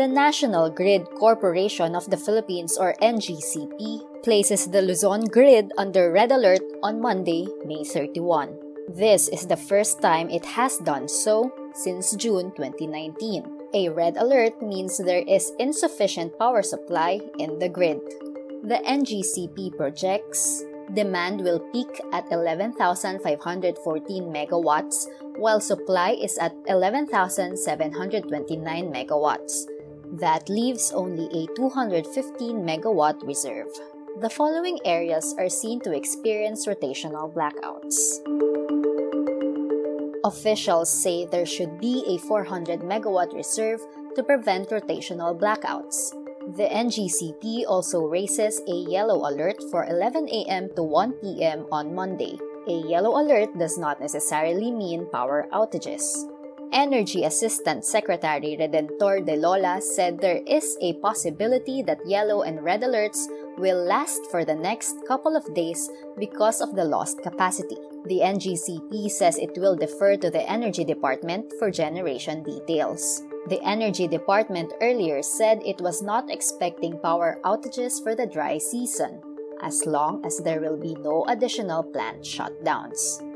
The National Grid Corporation of the Philippines or NGCP places the Luzon grid under red alert on Monday, May 31. This is the first time it has done so since June 2019. A red alert means there is insufficient power supply in the grid. The NGCP projects demand will peak at 11,514 megawatts, while supply is at 11,729 megawatts. That leaves only a 215 megawatt reserve. The following areas are seen to experience rotational blackouts. Officials say there should be a 400 megawatt reserve to prevent rotational blackouts. The NGCP also raises a yellow alert for 11 a.m. to 1 p.m. on Monday. A yellow alert does not necessarily mean power outages. Energy Assistant Secretary Redentor Delola said there is a possibility that yellow and red alerts will last for the next couple of days because of the lost capacity. The NGCP says it will defer to the Energy Department for generation details. The Energy Department earlier said it was not expecting power outages for the dry season, as long as there will be no additional plant shutdowns.